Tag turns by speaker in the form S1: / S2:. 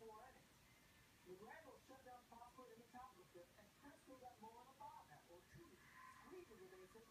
S1: four innings. The Randall shut down Poplar in the top of the fifth, and Crespo got more on the bomb at 0-2, squeezing the bases